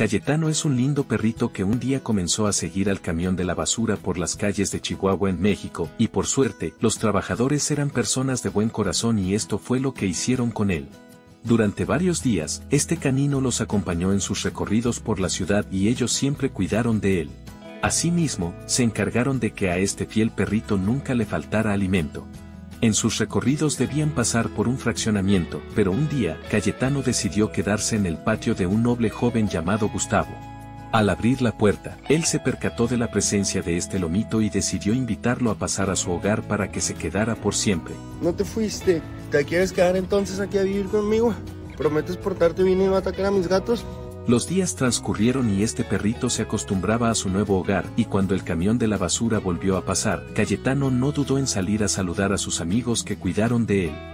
Cayetano es un lindo perrito que un día comenzó a seguir al camión de la basura por las calles de Chihuahua en México, y por suerte, los trabajadores eran personas de buen corazón y esto fue lo que hicieron con él. Durante varios días, este canino los acompañó en sus recorridos por la ciudad y ellos siempre cuidaron de él. Asimismo, se encargaron de que a este fiel perrito nunca le faltara alimento. En sus recorridos debían pasar por un fraccionamiento, pero un día, Cayetano decidió quedarse en el patio de un noble joven llamado Gustavo. Al abrir la puerta, él se percató de la presencia de este lomito y decidió invitarlo a pasar a su hogar para que se quedara por siempre. No te fuiste. ¿Te quieres quedar entonces aquí a vivir conmigo? ¿Prometes portarte bien y no atacar a mis gatos? Los días transcurrieron y este perrito se acostumbraba a su nuevo hogar y cuando el camión de la basura volvió a pasar, Cayetano no dudó en salir a saludar a sus amigos que cuidaron de él.